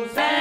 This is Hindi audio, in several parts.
José.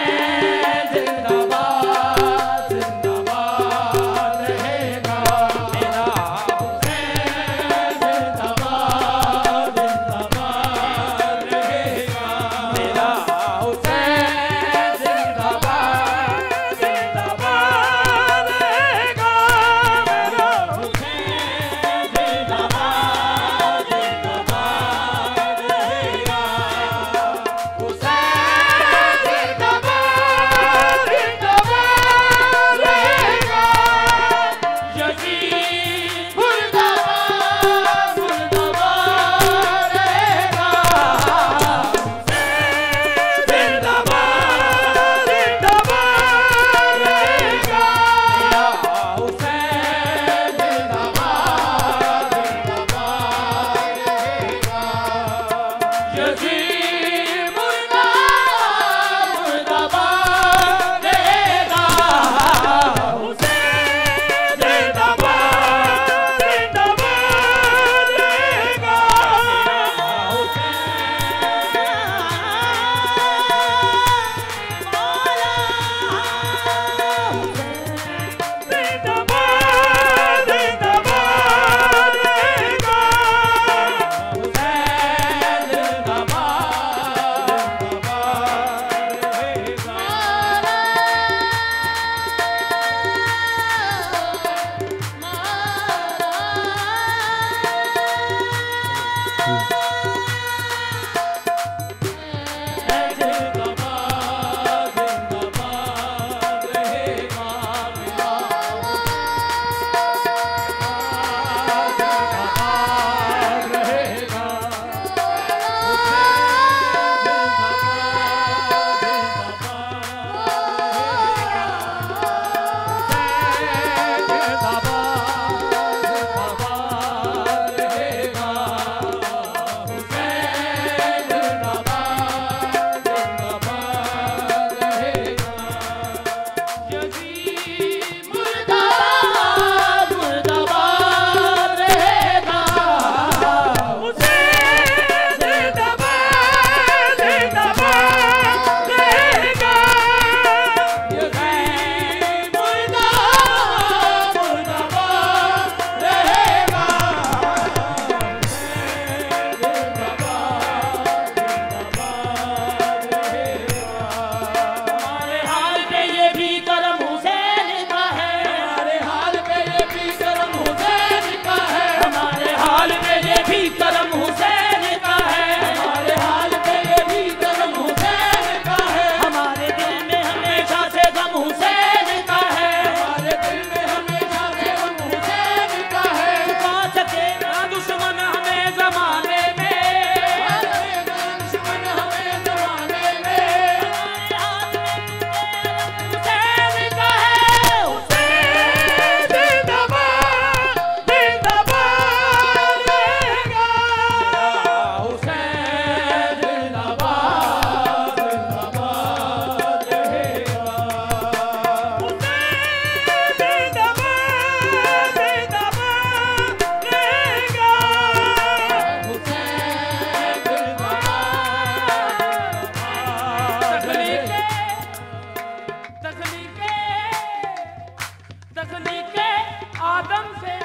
आदम से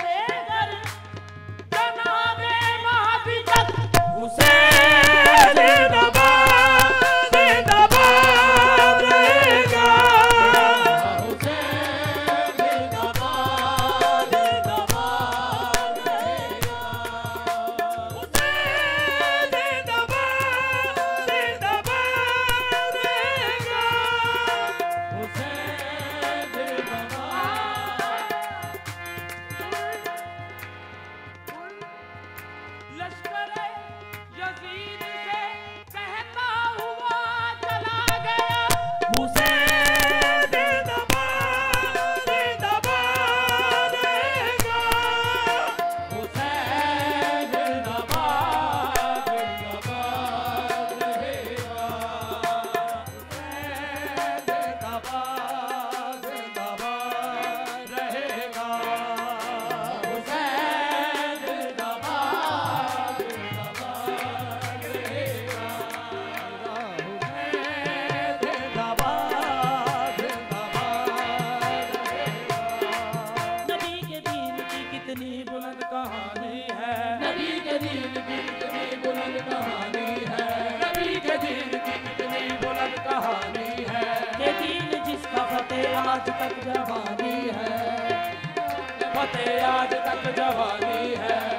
आज तक जवानी है।